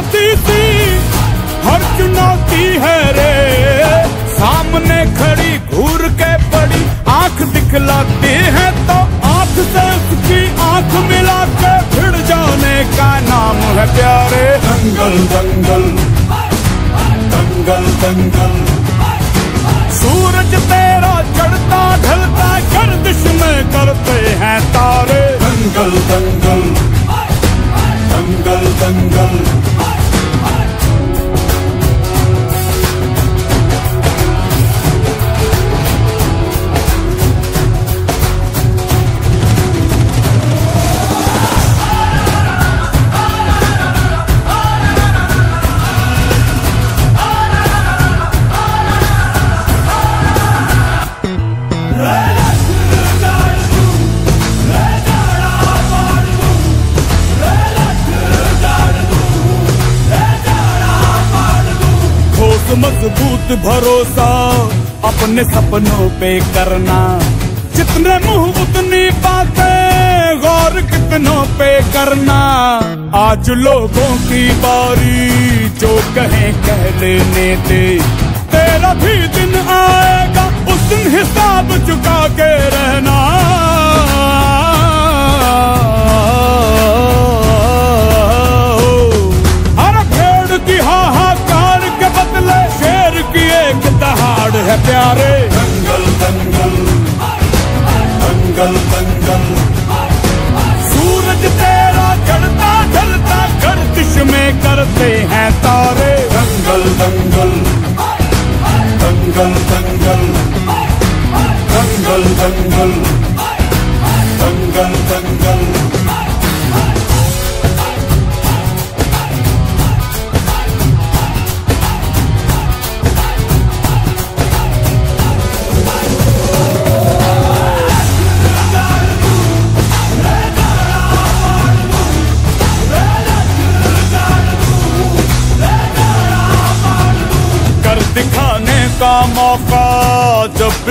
हाथी सी हर चुनौती है रे। सामने खड़ी घूर के पड़ी, आँख दिखलाती है तो आँख से उसकी आँख मिला के भिड़ जाने का नाम है प्यारे। दंगल दंगल दंगल दंगल। सूरज तेरा चढ़ता, ढलता, गर्दिश में करते हैं तारे। दंगल दंगल दंगल दंगल। ठोस मज़बूत भरोसा, अपने सपनों पे करना। जितने मुँह उतनी बातें, गौर कितनों पे करना। आज लोगों की बारी, जो कहें कह लेने दे। तेरा भी दिन आएगा, उस दिन हिसाब चुका के रहना। है प्यारे दंगल दंगल दंगल दंगल सूरज तेरा चढ़ता ढलता गर्दिश में करते हैं तारे दंगल दंगल दंगल दंगल दंगल दंगल दंगल दंगल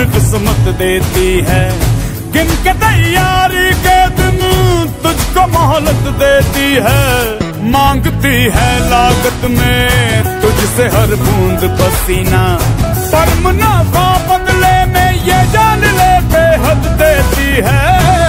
भी किस्मत देती है। गिन के तैयारी के दिन तुझको मोहलत देती है। मांगती है लागत में तुझसे हर बूंद पसीना। पर मुनाफा बदले में ये जान ले बेहद देती है।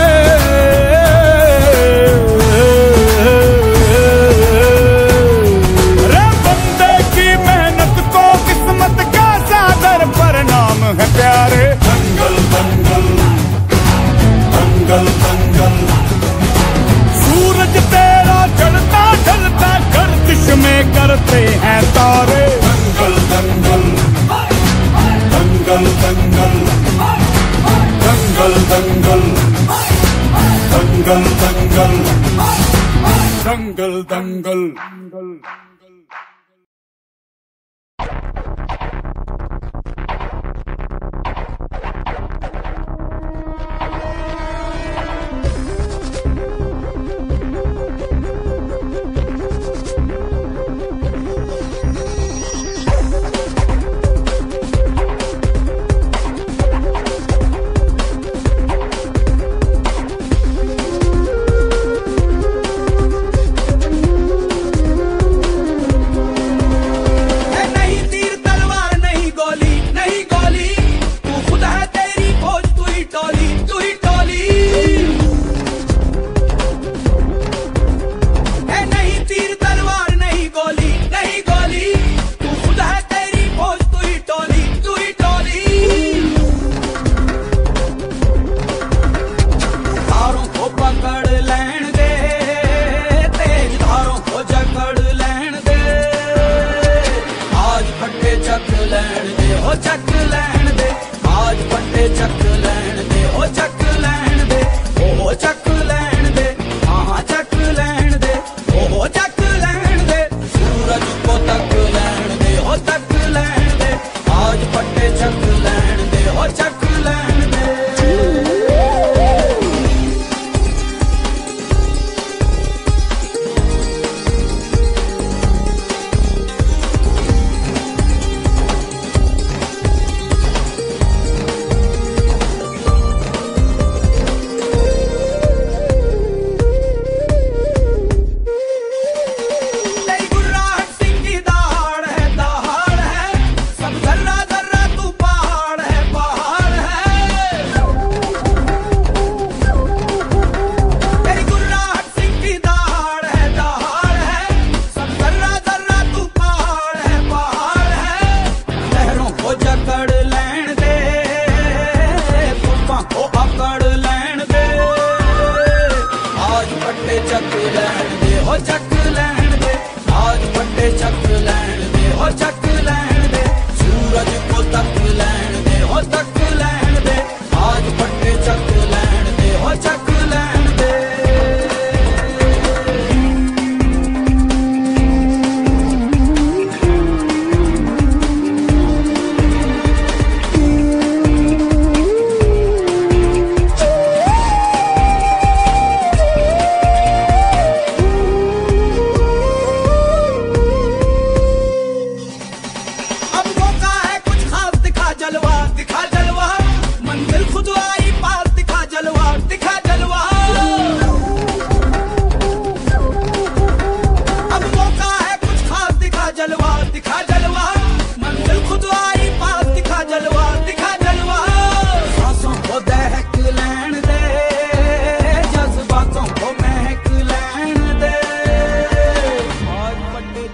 தங்கள் தங்கள் தங்கள் தங்கள் தங்கள் தங்கள் தங்கள் தங்கள்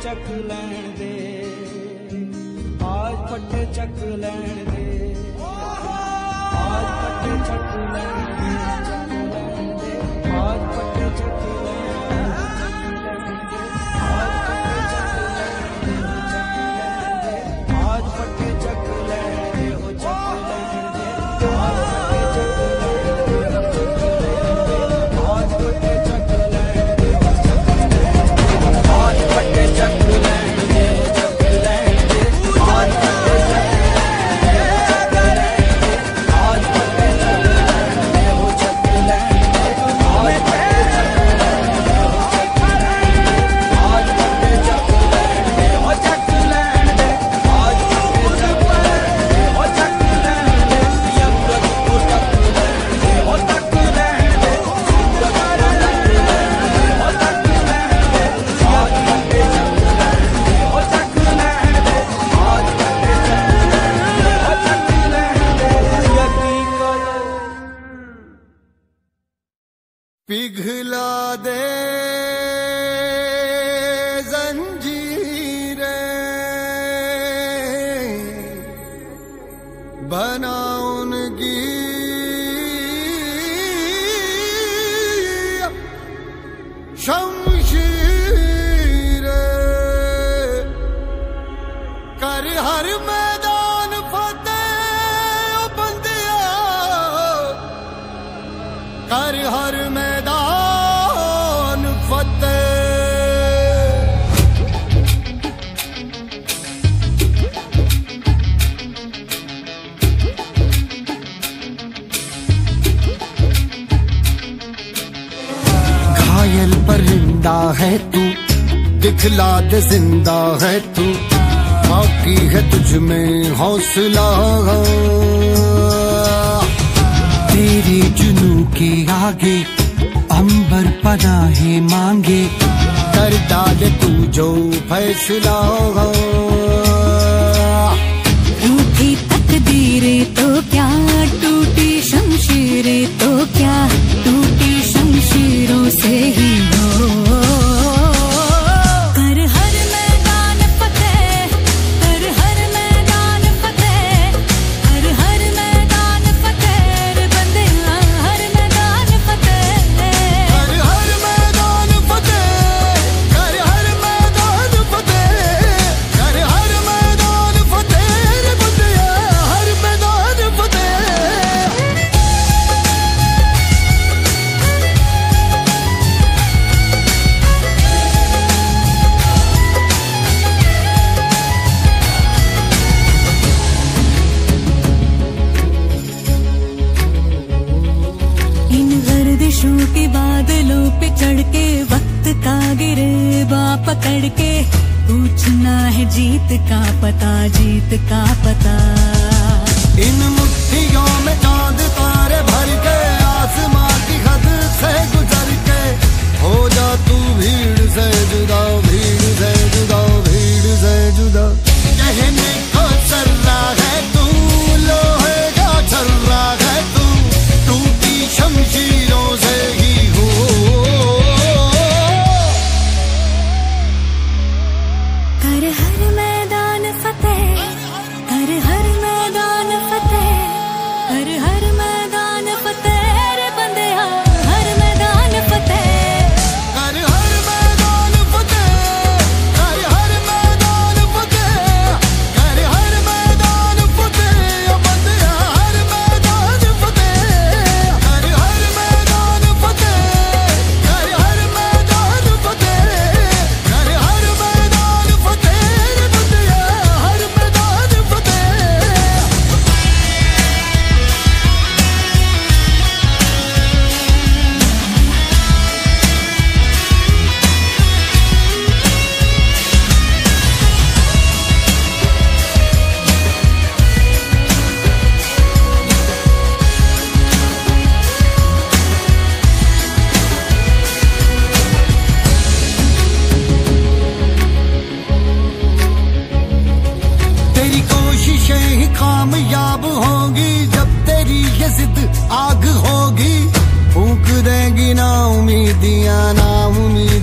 ਚੱਕ ਲੈਣ ਦੇ। ਆਜ ਪੱਟੇ ਚੱਕ ਲੈਣ ਦੇ। ਆਜ ਪੱਟੇ ਚੱਕ ਲੈਣ कर हर मैदान घायल परिंदा है तू दिखला दे ज़िंदा है तू, बाकी है तुझ में हौसला। तेरे के आगे, अंबर पनाहे मांगे। कर दाद तू जो फैसला हो रूठी तकदीरें तो क्या, टूटी शमशीरें तो क्या, टूटी शमशीरों से ही हो। पूछना है जीत का पता, जीत का पता। इन मुट्ठियों में चाँद तारे भर के, आसमां की हद से गुजर के। हो जा तू भीड़ से जुदा, भीड़ से जुदा, भीड़ से जुदा। कहने को चल रहा है, तू लोहे का चल रहा है।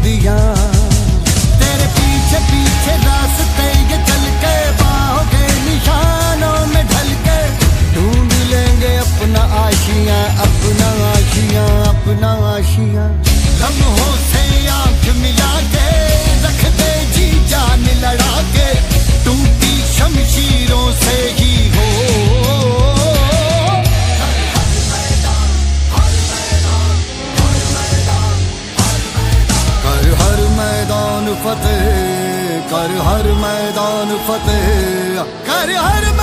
दिया। तेरे पीछे पीछे रास्ते ये चल के पाओगे निशानों में ढल के ढूंढ लेंगे अपना आशिया अपना आशिया अपना आशिया। लम्हों से आँख मिला हर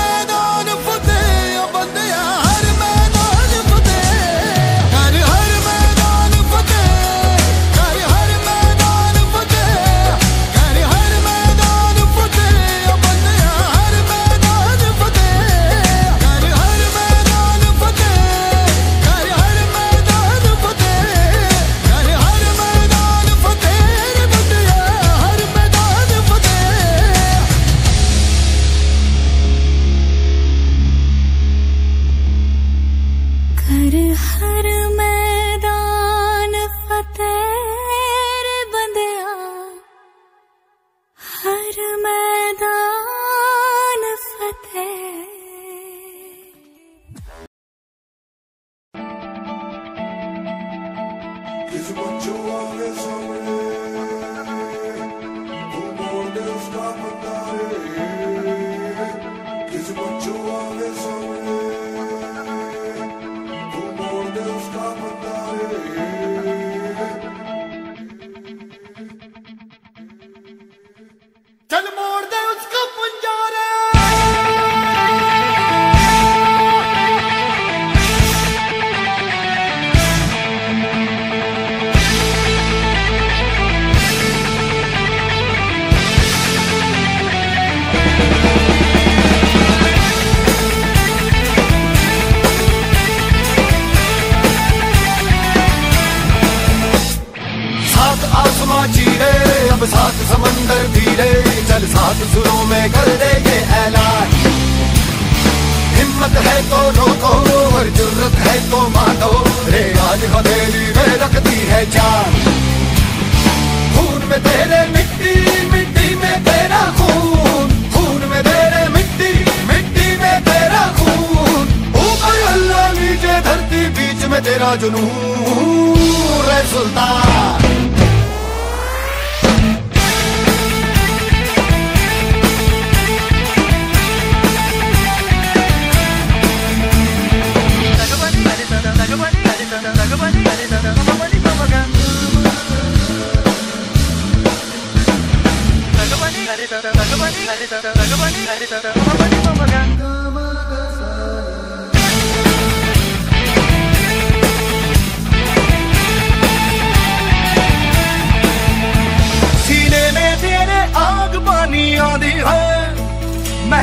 Ramadan.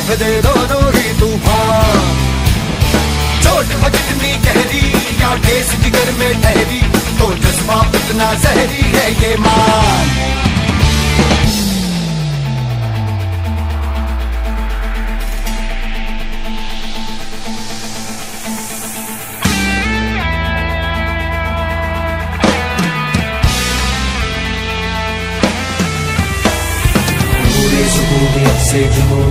रख दे दोनों ही तूफ़ान चोट कितनी गहरी, या देश की घर में ठहरी तो जज्बा उतना जहरी है ये मान से जुड़ो.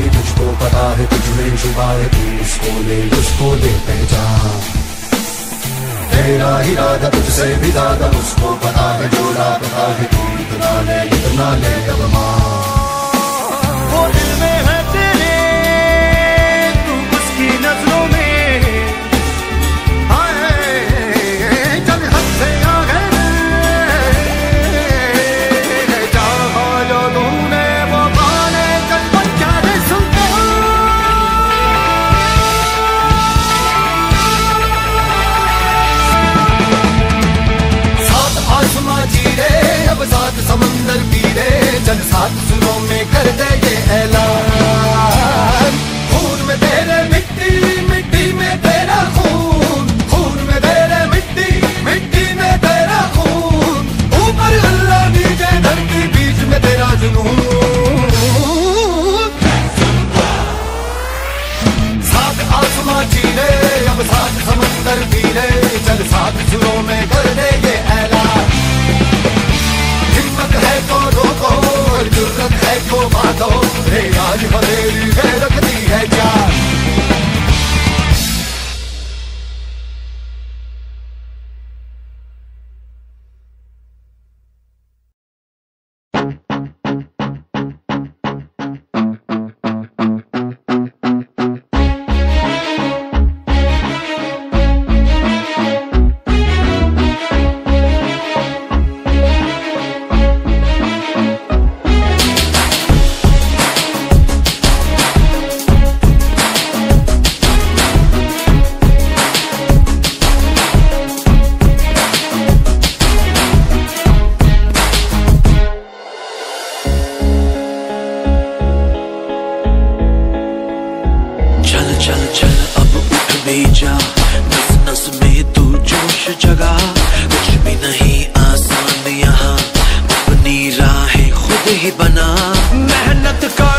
पता है तुझमें छुपा है, तू उसको ले, उसको दे पहचान। तेरा ही इरादा तुझसे भी ज़्यादा उसको पता है, जो रात है, तू इतना ले इतना ले, अब माँ। ले जा। नस नस में तू जोश जगा। कुछ भी नहीं, आसान यहाँ। अपनी राहें खुद ही बना। मेहनत कर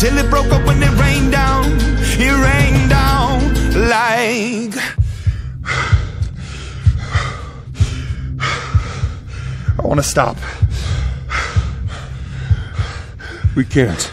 Till it broke up when it rained down. It rained down like. I want to stop. We can't.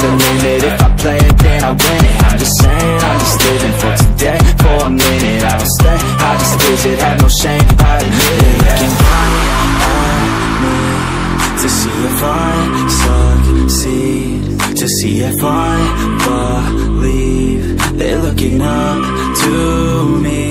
the limit If I play it, then I win it. I'm just saying, I'm just living for today. For a minute, I don't stay. I just visit, have no shame I admit it. Looking right me To see if I succeed. To see if I believe They're looking up to me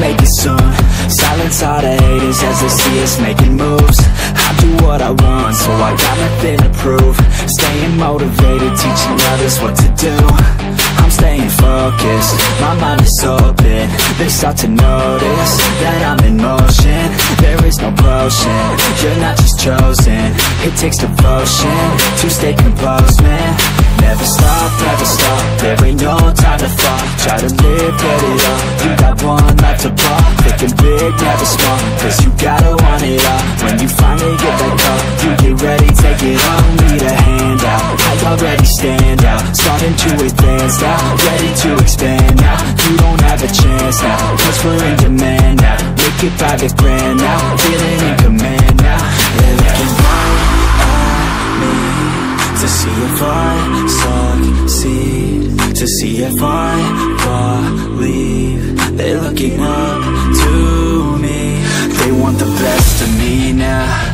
make it soon. Silence all the haters as they see us making moves. I do what I want, so I got nothing to prove. Staying motivated, teaching others what to do I'm staying focused, my mind is open. They start to notice that I'm in motion. There is no potion, you're not just chosen. It takes devotion to stay composed, man. Never stop, never stop, there ain't no time to fall Try to live, get it up, you got one life to pop Thinking big, never small, cause you gotta want it all. When you finally get that call, you get ready, take it on. Need a hand out, I already stand out. Starting to advance now, ready to expand. Now You don't have a chance. Now, cause we're in demand? Now Make it private grand. Now, feeling in command. Now They're looking right at me. To see if I succeed, to see if I believe. They're looking up to me. They want the best of me now,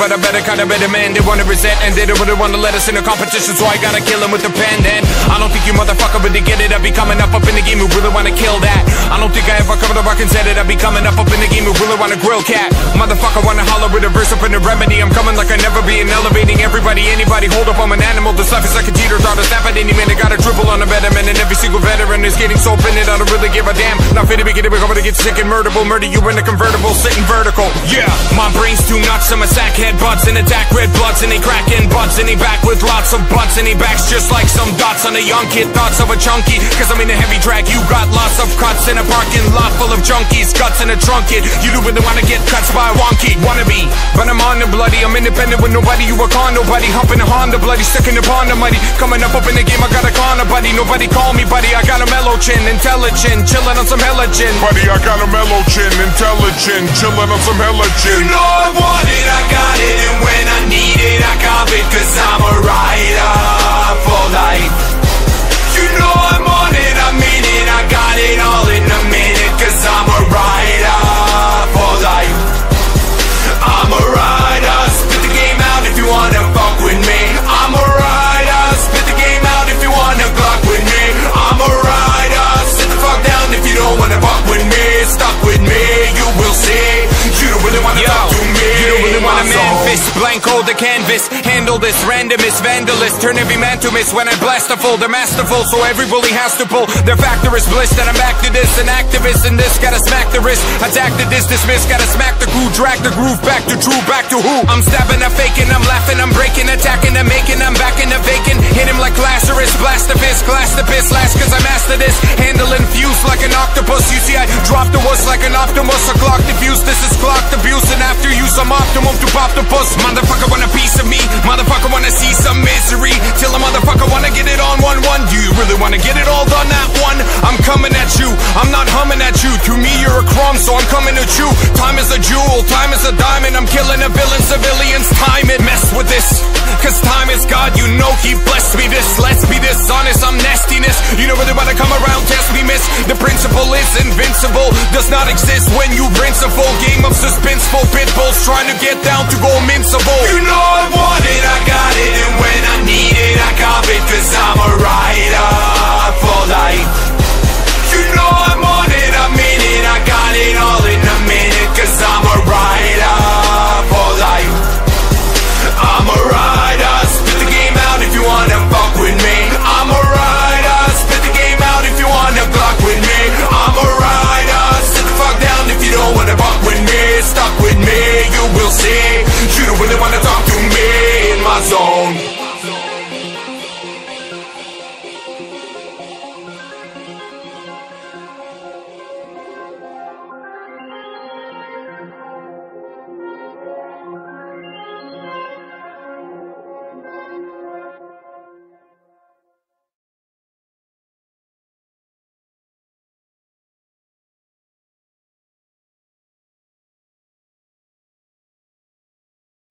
But I better kind of better man. They wanna resent and they don't really wanna let us in a competition, so I gotta kill him with the pen. And I don't think you motherfucker really get it. I be coming up up in the game who really wanna kill that. I don't think I ever covered the up and said it. I be coming up up in the game who really wanna grill cat. Motherfucker wanna holler with a verse up in the remedy. I'm coming like I never be and elevating everybody, anybody. Hold up, I'm an animal. This life is like a cheater, thought to snap at any minute. Got a triple on a betterman, and every single veteran is getting so offended. I don't really give a damn. Not fit to be getting, going to get sick and murderable. Murder you in a convertible, sitting vertical. Yeah, my brain's too nuts. I'm a sack sackhead buds and attack red bloods and they cracking buds and he back with lots of butts and he backs just like some dots on a young kid. Thoughts of a chunky, cause I'm in a heavy drag. You got lots of cuts in a parking lot full of junkies, guts in a trunk it. You do really wanna get cuts by a wonky wannabe, but I'm on the bloody. I'm independent with nobody. You work on nobody. Humping a Honda bloody, sticking upon the money. Coming up up in the game, I got a corner buddy. Nobody call me buddy. I got a mellow chin, intelligent, chilling on some hella gin. Buddy, I got a mellow chin, intelligent, chilling on some hella chin. You know I want it, I got it, and when I need it, I got it, cause I'm a rider for life. Really wanna talk to me. You don't really wanna man fist, blank hold the canvas. Handle this randomist, vandalist. Turn every man to miss when I blast a full. They're masterful, so every bully has to pull. Their factor is bliss, that I'm back to this. An activist in this, gotta smack the wrist. Attack the dis, dismiss, gotta smack the crew, drag the groove back to true, back to who? I'm stabbing, I'm faking, I'm laughing, I'm breaking, attacking, I'm making, I'm back in the vacant. Hit him like Lazarus, blast the fist, glass the piss, last cause I master this. Like an octopus. You see, I drop the wuss like an optimus. A clock diffuse, this is clocked abuse. And after use, I'm optimum to pop the puss. Motherfucker want a piece of me, motherfucker wanna see some misery. Till a motherfucker wanna get it on one one. Do you really wanna get it all done at one? I'm coming at you, I'm not humming at you. To me, you're a crumb, so I'm coming at you. Time is a jewel, time is a diamond. I'm killing a villain, civilians. Time it, mess with this. Cause time is God, you know he blessed me this. Let's be dishonest, I'm nastiness. You know really wanna come around, test me, miss. The principle is invincible, does not exist when you rinse a full game of suspenseful pit bulls trying to get down to go invincible. You know I want it, I got it, and when I need it, I got it, cause I'm a rider for life. You know I'm Stuck with me, you will see. You don't really wanna talk to me in my zone.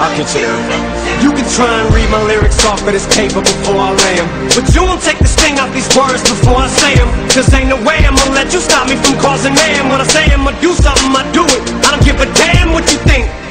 I'll get you can try and read my lyrics off of this paper before I lay 'em, But you won't take the sting out these words before I say 'em. Cause ain't no way I'm gonna let you stop me from causing mayhem. When I say I'ma do something, I do it. I don't give a damn what you think.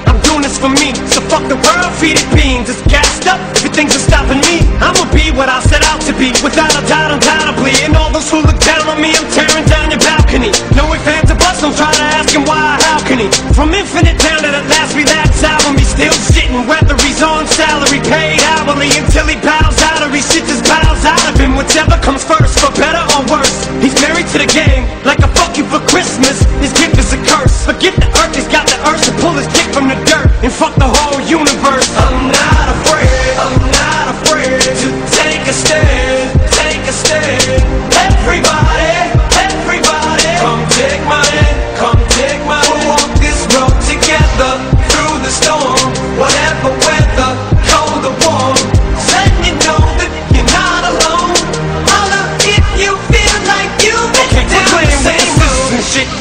This for me. So fuck the world, feed it beans. It's gassed up. Think you're stopping me, I'ma be what I set out to be. Without a doubt, undoubtedly. And all those who look down on me, I'm tearing down your balcony. No ifs, ands, or buts. Don't try to ask him why, how can he? From infinite down to the last relapse album, he's still sitting. Whether he's on salary, paid hourly, until he bows out or he shits his bowels out of him. Whichever comes first, for better or worse. He's married to the game, like a fuck you for Christmas. His gift is a curse. Forget the earth, he's got the urge to pull his dick from the dirt and fuck the whole universe. I'm not afraid, I'm not afraid to take a stand, take a stand.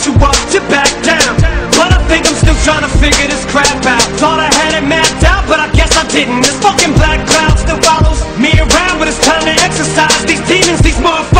get you up to back down. But I think I'm still trying to figure this crap out. Thought I had it mapped out, but I guess I didn't. This fucking black cloud still follows me around, but it's time to exercise these demons, these motherfuckers.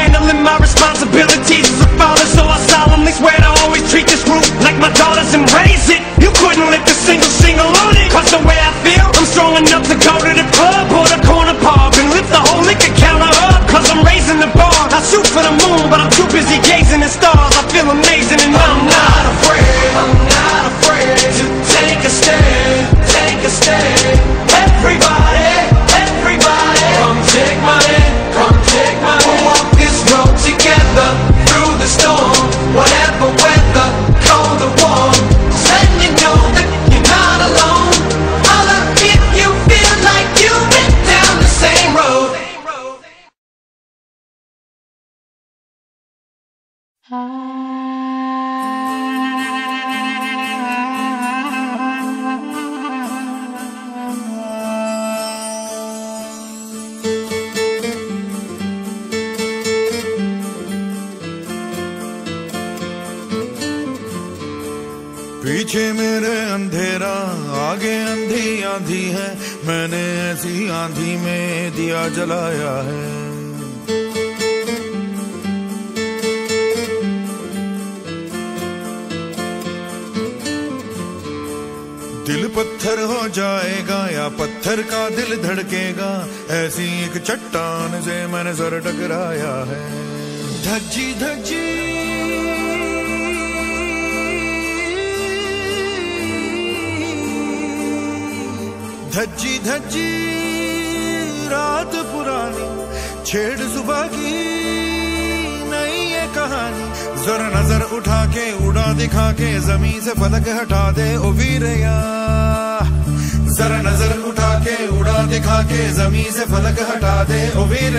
dollars and raise it. दिल पत्थर हो जाएगा या पत्थर का दिल धड़केगा, ऐसी एक चट्टान से मैंने सर टकराया है। धज्जी धज्जी। धज्जी धज्जी, रात पुरानी, छेड़ सुबह की। कहानी। जर नज़र उठा के, उड़ा दिखा के, ज़मीन से फलक हटा दे, ओ वीर जर नज़र उठा के, उड़ा दिखा के, ज़मीन से फलक हटा दे, ओ वीर